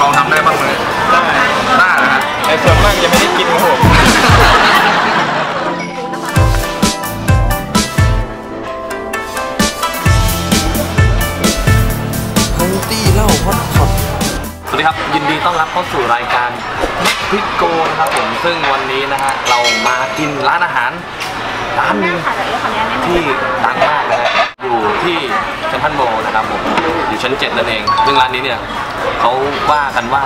ลองทำได้บ้างไหมได้ได้นะฮะแต่ส่วนมากจะไม่ได้กินครับผมฮังตี้เล่าฮอตพอตสวัสดีครับ ยินดีต้อนรับเข้าสู่รายการมักพิโกนะครับผมซึ่งวันนี้นะฮะเรามากินร้านอาหารร้านหนึงที่ดังมากนะฮะ อยู่ที่เซนทรัลโบนะครับผมอยู่ชั้น 7 นั่นเอง ซึ่งร้านนี้เนี่ยเขาว่ากันว่า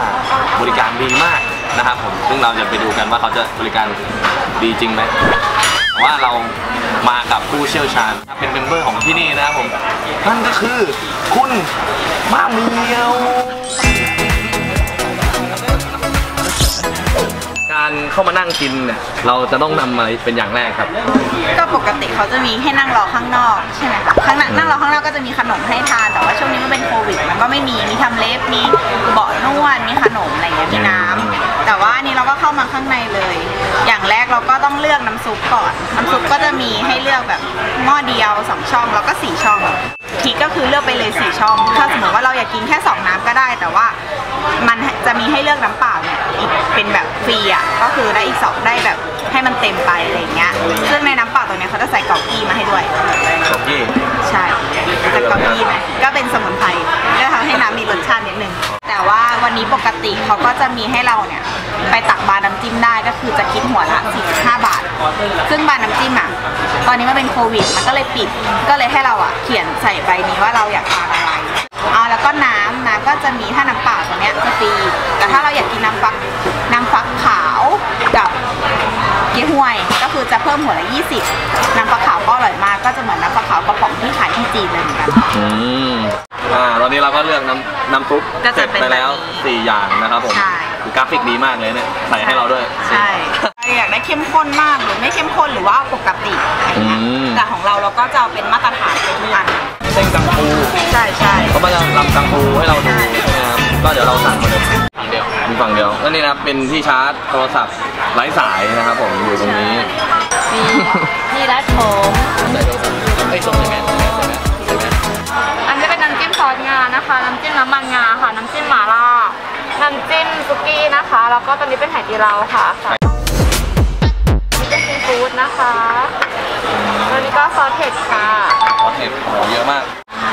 บริการดีมากนะครับผม ซึ่งเราจะไปดูกันว่าเขาจะบริการดีจริงไหมว่าเรามากับผู้เชี่ยวชาญเป็นเมมเบอร์ของที่นี่นะครับผม นั่นก็คือคุณมาเมียว การเข้ามานั่งกินเนี่ยเราจะต้องนำอะไรเป็นอย่างแรกครับ ก็ปกติเขาจะมีให้นั่งรอข้างนอกใช่ไหมคะข้างหน้านั่งรอข้างนอกก็จะมีขนมให้ทาน แต่ว่าช่วงนี้มันเป็นโควิด มันก็ไม่มี มีทำเล็บ มีเบาะนวด มีขนมอะไรอย่างเงี้ย มีน้ำ แต่ว่าอันนี้เราก็เข้ามาข้างในเลย อย่างแรกเราก็ต้องเลือกน้ำซุปก่อน น้ำซุปก็จะมีให้เลือกแบบหม้อเดียวสองช่องแล้วก็สี่ช่องทีก็คือเลือกไปเลยสี่ช่อง ถ้าสมมติว่าเราอยากกินแค่สองน้ำก็ได้ แต่ว่ามันจะมีให้เลือกน้ำเปล่าเนี่ย อีกเป็นแบบฟรีอะก็คือได้อีกสองได้แบบให้มันเต็มไปอะไรอย่างเงี้ยซึ่งในน้ำเปล่าตัวเนี้ยเขาจะใส่กอกกี้มาให้ด้วยสองยี่ใช่แต่กอกกี้นะก็เป็นสมุนไพรก็ทำให้น้ำมีรสชาตินิดนึงแต่ว่าวันนี้ปกติเขาก็จะมีให้เราเนี่ยไปตักบาร์น้ำจิ้มได้ก็คือจะคิดหัวละ45บาท ซึ่งบาร์น้ำจิ้มอะตอนนี้มันเป็นโควิดมันก็เลยปิด ก็เลยให้เราอะเขียนใส่ใบนี้ว่าเราอยากทานอะไรอ๋อ แล้วก็น้ำน้ำก็จะมีถ้าน้ำเปล่าตัวเนี้ยจะฟรีแต่ถ้าเราอยากกินน้ำฟักน้ำฟักขาวกับเก๊หวยก็คือจะเพิ่มหัวละ 20 น้ำปลาขาวก็อร่อยมากก็จะเหมือนน้ำปลาขาวกระป๋องที่ขายที่จีนเลยเหมือนกัน อืมอ่าตอนนี้เราก็เลือกน้ำน้ำซุปก็เสร็จะจเป็นไปแล้ว แบบนี้สี่อย่างนะครับผมใช่คือกราฟิกดีมากเลยเนี่ยใส่ให้เราด้วย ใช่อยากได้เข้มข้นมากหรือไม่เข้มข้นหรือว่าปกติอะไรเงี้ยอืม แต่ของเราเราก็จะเอาเป็นมาตรฐานเลยทุกอัน เส้นกังฟูใช่ใช่เขามาจะลำกังฟูให้เราดูนะครับก็เดี๋ยวเราสั่งมาเลยฝั่งเดียวมีฝั่งเดียวก็นี่นะครับเป็นที่ชาร์จโทรศัพท์ไร้สายนะครับผมอยู่ตรงนี้มีมีรัดผมใส่โทรศัพท์ไอ้ส่งยังไงส่งยังไงส่งยังไงส่งยังไงอันนี้เป็นน้ำจิ้มซอสงานะคะน้ำจิ้มน้ำมันงาค่ะน้ำจิ้มหม่าล่าน้ำจิ้มซุกี้นะคะแล้วก็ตัวนี้เป็นไหตีเราค่ะค่ะนี่เป็นซีฟู้ดนะคะตัวนี้ก็ซอสเผ็ดค่ะ โอเคโอ้โหเยอะมาก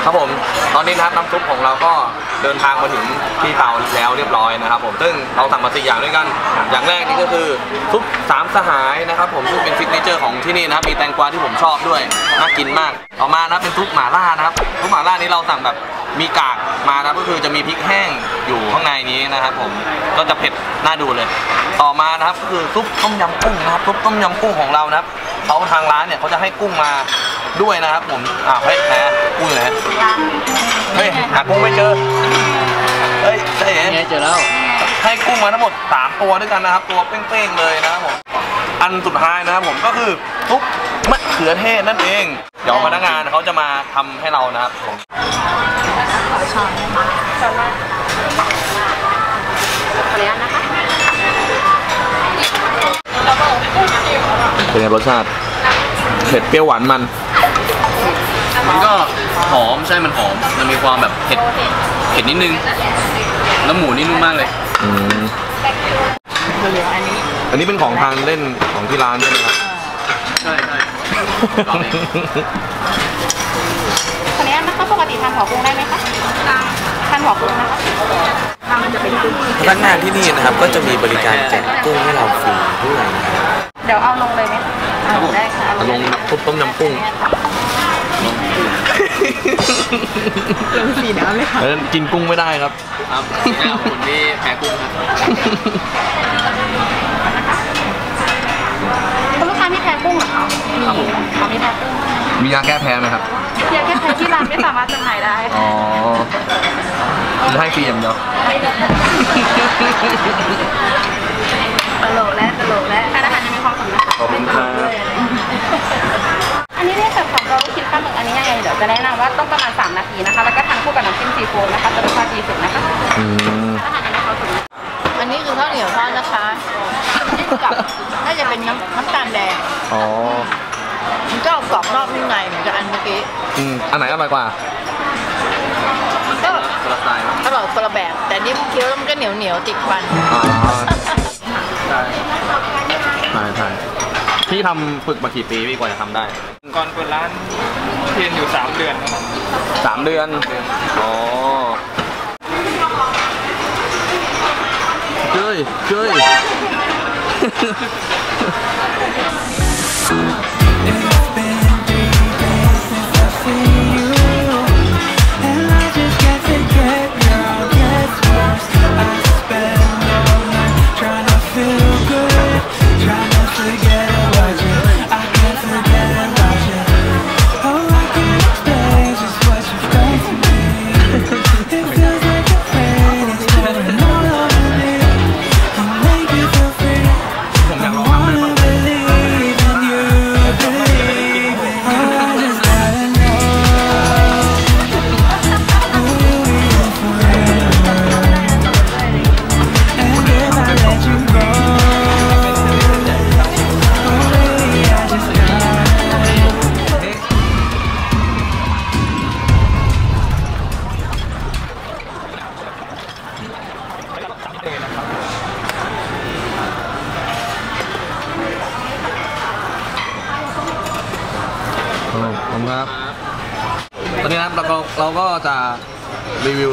ครับผม ตอนนี้นะครับน้ำซุปของเราก็เดินทางมาถึงที่เตาแล้วเรียบร้อยนะครับผมซึ่งเราสั่งมาสี่อย่างด้วยกัน อย่างแรกนี่ก็คือซุปสามสหายนะครับผมซึ่งเป็น signature ของที่นี่นะครับมีแตงกวาที่ผมชอบด้วยน่ากินมากต่อมานะเป็นซุปหม่าล่านะครับซุปหม่าล่านี้เราสั่งแบบมีกากมานะก็คือจะมีพริกแห้งอยู่ข้างในนี้นะครับผมก็จะเผ็ดน่าดูเลย ต่อมานะครับก็คือซุปต้มยำกุ้งนะครับซุปต้มยำกุ้งของเรานะครับเขาทางร้านเนี่ยเขาจะให้กุ้งมา ด้วยนะครับผมอ่าเฮ้ยนะกุ้งอยู่ไหนเฮ้ยหากุ้งไม่เจอเฮ้ยได้เห็นเจอแล้วให้กุ้งมาทั้งหมด 3 ตัวด้วยกันนะครับ ตัวเป้งๆเลยนะครับผมอันสุดท้ายนะครับผมก็คือซุปมะเขือเทศนั่นเอง เดี๋ยวพนักงานเขาจะมาทำให้เรานะครับผมขออนุญาตนะคะเป็นไงรสชาติ เผ็ดเปรี้ยวหวานมันมันก็หอมใช่มันหอม มันมีความแบบเผ็ดเผ็ดนิดนึง แล้วหมูนี่นุ่มมากเลย อืมเหลืออันนี้อันนี้เป็นของทานเล่นของที่ร้านใช่ไหมครับใช่ใช่ขออนุญาตนะคะปกติทานหัวกุ้งได้ไหมคะทานหัวกุ้งนะคะถ้ามันจะเป็นกุ้งพนักงานที่นี่นะครับก็จะมีบริการแจกกุ้งให้เราฟรีด้วยนะครับ เดี๋ยวเอาลงเลยไหมคะเอาได้ค่ะเอาลงซุปต้มยำกุ้งลงสีน้ำเลยค่ะเออกินกุ้งไม่ได้ครับครับไม่เอาคนที่แพ้กุ้งครับคุณลูกค้ามีแพ้กุ้งเหรอคะมีเขามีแพ้กุ้งมียาแก้แพ้ไหมครับเพียงแค่ใช้ที่ร้านไม่สามารถจำหน่ายได้อ๋อจะให้ฟรีอย่างเดียวตลกแล้วตลก อนกับอันเมื่อกี้อืมอันไหนอร่อยกว่า ก็คนละสไตล์อร่อยคนละแบบ แต่นี่เคี้ยวแล้วมันก็เหนียวเหนียวๆติดฟัน อ๋อ ใช่ใช่ใช่พี่ทำฝึกมากี่ปีพี่กว่าจะทำได้ก่อนเปิดร้านเรียนอยู่ 3 เดือนครับ สามเดือน อ๋อเจ้ยเจ้ย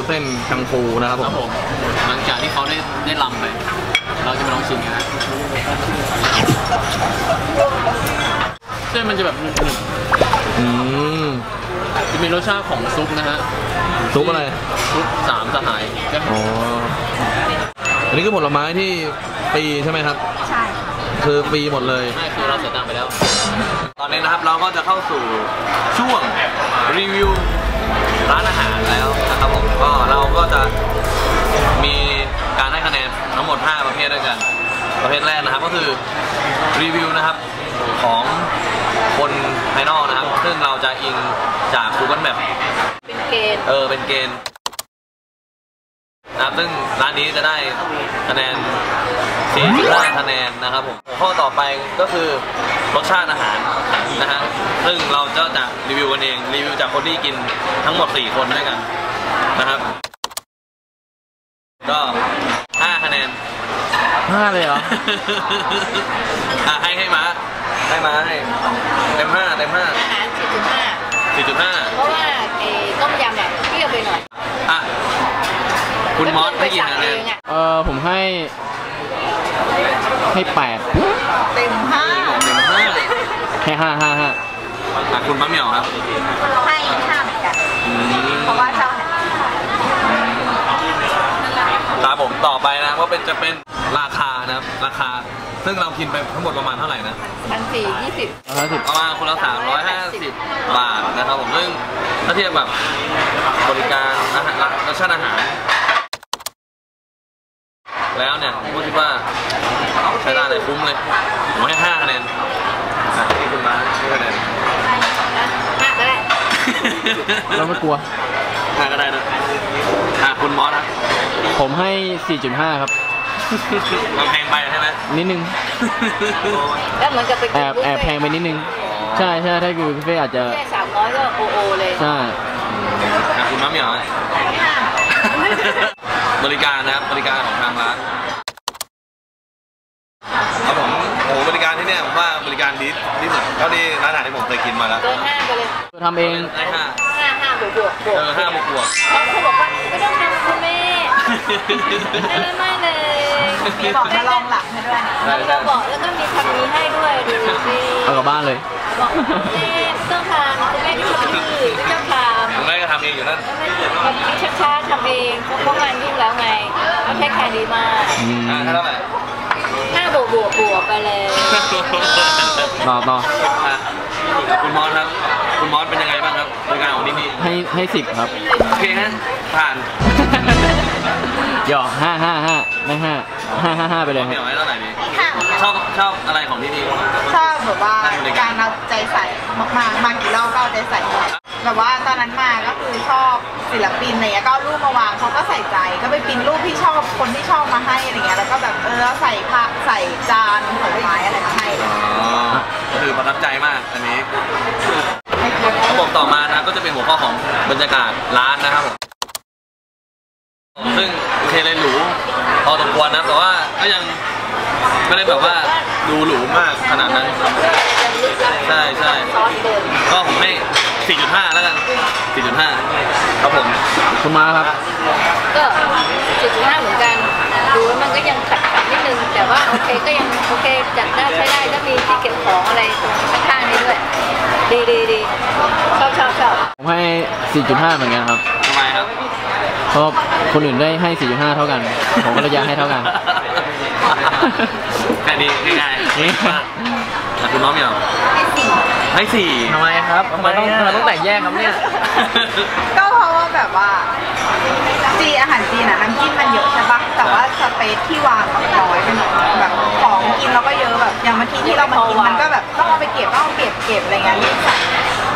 เส้นกังฟูนะครับคผรับมผม หลังจากที่เขาได้ได้ลำไป เราจะมาลองชิมกันนะเส้นมันจะแบบหนึบอืมๆจะมีรสชาติของซุปนะฮะ ซุปอะไร ซุปสามสหายก็อ๋อ อันนี้คือผลไม้ที่ปีใช่ไหมครับ ใช่ค่ะคือปีหมดเลยไม่คือเราเสียตังค์ไปแล้ว ตอนนี้นะครับเราก็จะเข้าสู่ช่วงรีวิว 5 ประเภทด้วยกัน ประเภทแรกนะครับก็คือรีวิวนะครับของคนภายนอกนะครับ ซึ่งเราจะอิงจาก Google Map เป็นเกณฑ์ เออ เป็นเกณฑ์นะครับซึ่งร้านนี้จะได้คะแนน45คะแนนนะครับผมข้อต่อไปก็คือรสชาติอาหารนะฮะซึ่งเราจะจะรีวิวกันเองรีวิวจากคนที่กินทั้งหมด 4 คนด้วยกันนะครับ ก็5คะแนน ห้าเลยเหรอ อะให้ให้มาให้มาให้เต็มห้าเต็มห้าอาหาร4.5 สี่จุดห้าเพราะว่าไอ้ต้มยำอะเปรี้ยวไปหน่อยอะคุณมอสให้กี่สั่งคะแนเอนงอะเออผมให้ ให้แปดเต็มห้าเต็มห้าให้ห้าห้าห้าอะคุณมะเหมี่ยวครับให้ห้าเหมือนกันอืมเพราะว่าชอบครับผมต่อไปนะว่าเป็นจะเป็น ราคานะครับราคา ซึ่งเรากินไปทั้งหมดประมาณเท่าไหร่นะพันสี่ยี่สิบห้าสิบประมาณคนละ350 บาทนะครับผมซึ่งถ้าเทียบแบบบริการอาหารรสชาติอาหาร แล้วเนี่ยผมก็คิดว่าใช้ได้เลยคุ้มเลยผมให้5คะแนนอะที่คุณมาให้คะแนนห้าก็ได้ เราไม่กลัวห้าก็ได้นะอะคุณมอสครับ ผมให้ 4.5 ครับ มันแพงไปใช่ไหมนิดนึงแล้วเหมือนกับไปแอกินบบุฟแอบเฟ่แพงไปนิดนึง ใช่ใช่ถ้าคือบุฟเฟ่ต์อาจจะแค่สามร้อยก็โอโอเลยใช่อะคุณมะเหมี่ยวนะบริการนะครับบริการของทางร้านครับผมโอ้โหบริการที่เนี่ยผมว่าบริการดีที่สุดเท่าที่ร้านอาหารที่ผมเคยกินมาแล้วเกินห้าไปเลยทำเองได้ห้าห้าห้าบวกบวกบวกเออห้าบวกบวกบางคนบอกว่าไม่ต้องทำคุณแม่ ไม่ไม่ไม่เลยมีบอกมาลองหลังให้ด้วยนะได้เราได้บอกแล้วก็มีคำนี้ให้ด้วยดูสิเอากลับบ้านเลยบอกแม่ต้องทำคุณแม่ที่คนดื้อไม่ต้องทำผมแม่ก็ทำเองอยู่นั่นมันช้าๆทำเองเพราะงานยุ่งแล้วไงก็แค่แค่ดีมากอืมอ่าเท่าไหร่ห้าบวกบวกบวกไปเลยต่อต่ออะคุณมอสครับคุณมอสเป็นยังไงบ้างครับบริการของที่นี่ให้ให้สิบครับโอเคฮะผ่าน หยอกห้าห้าห้าไม่ห้าห้าห้าห้าไปเลยเหคนีรัยวบไว้เท่าไหร่ดีห้าเหมือนกันชอบชอบอะไรของที่นี่ชอบแบบว่าการเอาใจใส่มากๆมากี่รอบก็เอาใจใส่หมดแบบว่าตอนนั้นมาก็คือชอบศิลปินอะไรเงี้ยก็เอารูปมาวางเขาก็ใส่ใจก็ไปปริ้นรูปที่ชอบคนที่ชอบมาให้อะไรเงี้ยแล้วก็แบบเออใส่ผ้าใส่จานผลไม้อะไรมาให้อ๋อก็คือประทับใจมากอันนี้ครับผมต่อมานะก็จะเป็นหัวข้อของบรรยากาศร้านนะครับผม ซึ่งโอเคเลยหรูพอสมควรนะแต่ว่าก็ยังไม่ได้แบบว่าดูหรูมากขนาดนั้นใช่ใช่ก็ผมให้ 4.5 แล้วกัน 4.5 ครับผมคุณมาครับ ก็จุดห้าเหมือนกัน ดูแล้วมันก็ยังขัดขัดๆนิดนึง แต่ว่าโอเคก็ยังโอเคจัดได้ใช้ได้แล้วมีที่เก็บของอะไรตรงข้างๆนี้ด้วย ดีดีดีชอบชอบชอบผมให้ 4.5 เหมือนกันครับทำไมค รับเพราะคนอื่นได้ให้ 4.5 เท่ากัน ผมก็เลยอยากให้เท่ากัน แค่นี้ง่ายๆนี่แต่คุณน้องเหมียวให้สี่ทำไมครับทำไมต้องทำไมต้องแบ่งแยกครับเนี่ย ก็เพราะว่าแบบว่าจีนอาหารจีนอะน้ำจิ้มมันเยอะใช่ปะแต่ว่าสเปซที่วางแบบน้อยไปหน่อยแบบของกินเราก็เยอะแบบอย่างบางทีที่เรามากินมันก็แบบต้องเอาไปเก็บต้องเอาเก็บเก็บอะไรเงี้ยรีบใส่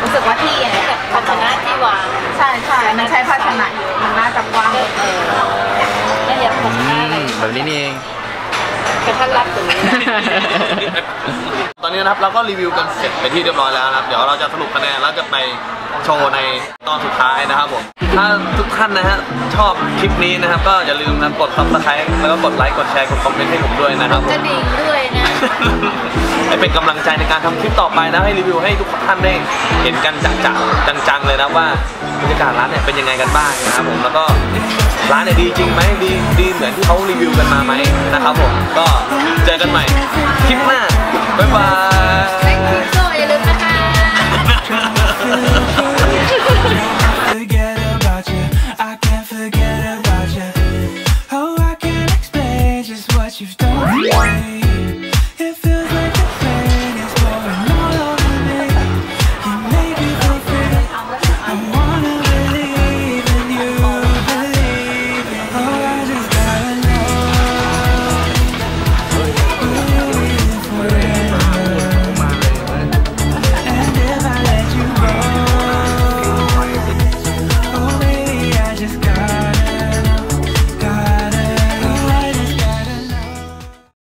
รู้สึกว่าที่อันเนี้ยภาชนะที่วางใช่ใช่มันใช้ภาชนะเยอะมันน่าจะกว้างเออแล้วอย่าภาชนะอะไรแบบนี้นี่เองกระทัดรัดตรงนี้นะตอนนี้นะครับเราก็รีวิวกันเสร็จไปที่เรียบร้อยแล้วนะครับ เดี๋ยวเราจะสรุปคะแนนแล้วจะไป โชว์ในตอนสุดท้ายนะครับผม ถ้าทุกท่านนะฮะชอบคลิปนี้นะครับ ก็อย่าลืมนะกด subscribe แล้วก็กดไลค์ กดแชร์ กดคอมเมนต์ให้ผมด้วยนะครับผกระมดิ่งด้วยนะให้เป็นกำลังใจในการทำคลิปต่อไปนะให้รีวิวให้ทุกท่านได้เห็นกันจังๆจังๆเลยนะว่าบรรยากาศร้านเนี่ยเป็นยังไงกันบ้างนะครับผมแล้วก็ร้านเนี่ยดีจริงไหมดีดีเหมือนที่เขารีวิวกันมาไหมนะครับผมก็เจอกันใหม่คลิปหน้าบ๊ายบาย